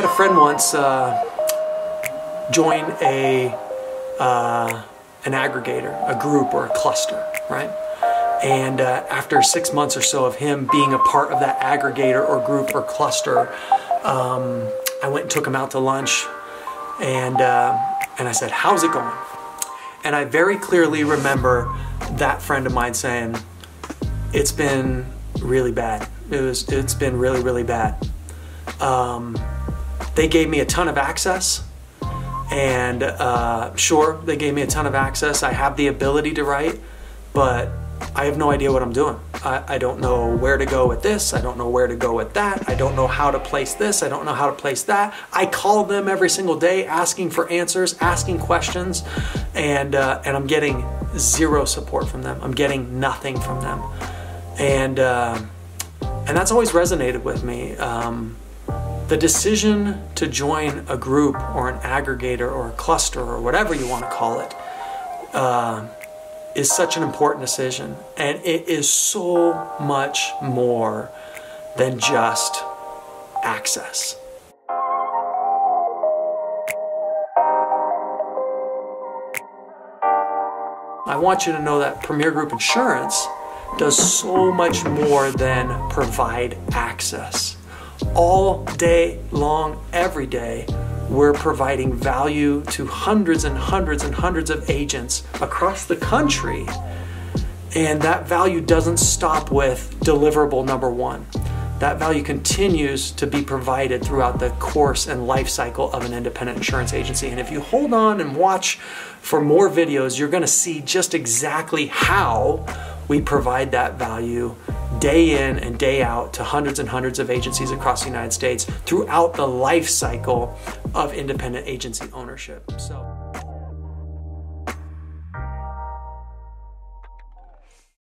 had a friend once uh, join a uh, an aggregator, a group or a cluster, right? And uh, after six months or so of him being a part of that aggregator or group or cluster, um, I went and took him out to lunch, and uh, and I said, "How's it going?" And I very clearly remember that friend of mine saying, "It's been really bad. It was. It's been really, really bad." Um, they gave me a ton of access, and uh, sure, they gave me a ton of access. I have the ability to write, but I have no idea what I'm doing. I, I, don't know where to go with this. I don't know where to go with that. I don't know how to place this. I don't know how to place that. I call them every single day asking for answers, asking questions, and, uh, and I'm getting zero support from them. I'm getting nothing from them. And, uh, and that's always resonated with me. Um, the decision to join a group or an aggregator or a cluster or whatever you want to call it. Uh, is such an important decision. And it is so much more than just access. I want you to know that Premier Group Insurance does so much more than provide access. All day long, every day, we're providing value to hundreds and hundreds and hundreds of agents across the country. And that value doesn't stop with deliverable number one. That value continues to be provided throughout the course and life cycle of an independent insurance agency. And if you hold on and watch for more videos, you're going to see just exactly how we provide that value day in and day out to hundreds and hundreds of agencies across the United States throughout the life cycle of independent agency ownership. So